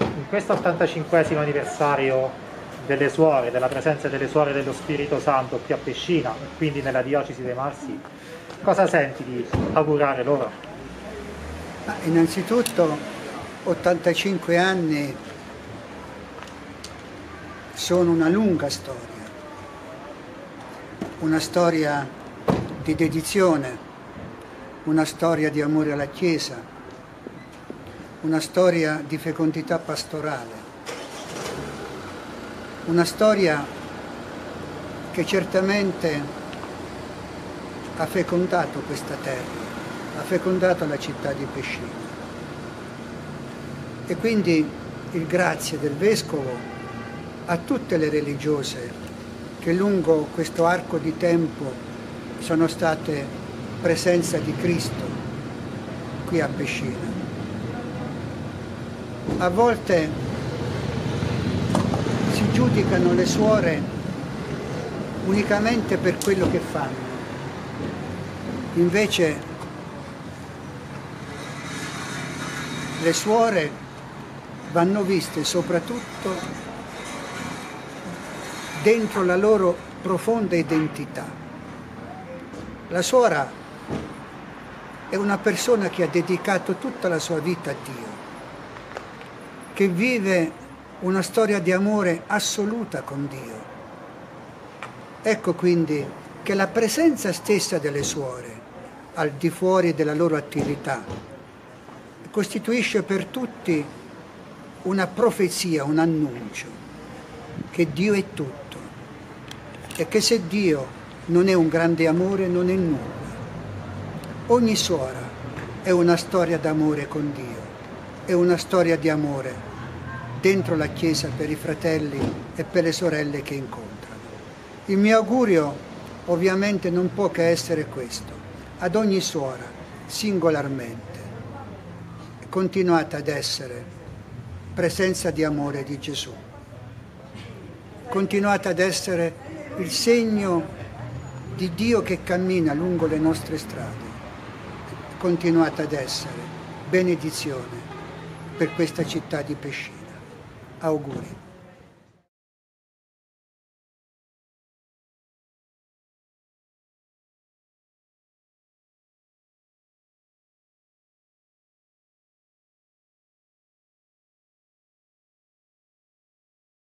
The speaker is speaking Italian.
In questo 85 anniversario delle suore, della presenza delle suore dello Spirito Santo qui a Pescina e quindi nella diocesi dei Marsi, cosa senti di augurare loro? Ma innanzitutto 85 anni sono una lunga storia, una storia di dedizione, una storia di amore alla Chiesa, una storia di fecondità pastorale una storia che certamente ha fecondato questa terra, ha fecondato la città di Pescina. E quindi il grazie del Vescovo a tutte le religiose che lungo questo arco di tempo sono state presenza di Cristo qui a Pescina. A volte si giudicano le suore unicamente per quello che fanno. Invece le suore vanno viste soprattutto dentro la loro profonda identità. La suora è una persona che ha dedicato tutta la sua vita a Dio, che vive una storia di amore assoluta con Dio. Ecco quindi che la presenza stessa delle suore, al di fuori della loro attività, costituisce per tutti una profezia, un annuncio, che Dio è tutto e che se Dio non è un grande amore non è nulla. Ogni suora è una storia d'amore con Dio, è una storia di amore dentro la Chiesa per i fratelli e per le sorelle che incontrano. Il mio augurio ovviamente non può che essere questo, ad ogni suora, singolarmente, continuate ad essere presenza di amore di Gesù, continuate ad essere il segno di Dio che cammina lungo le nostre strade, continuate ad essere benedizione per questa città di Pescina. Auguri.